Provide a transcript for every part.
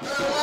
Come on.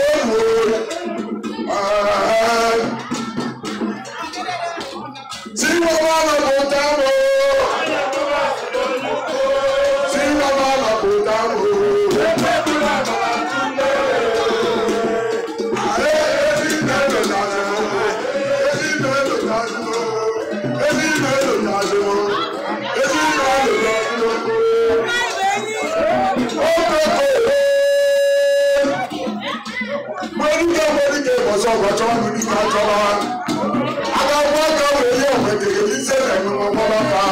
ụbọchị ọnụ n'ime achọrọ ha aga ụgbọ aka wee ya owetere n'ise na emume ọgbọlọka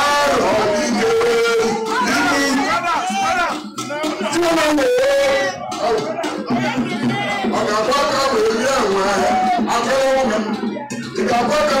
arọ dike n'ihu tiwa wee ọ ga-agba aka wee rie nwe ahịa akọrọ ụmụ m ị ga-agba aka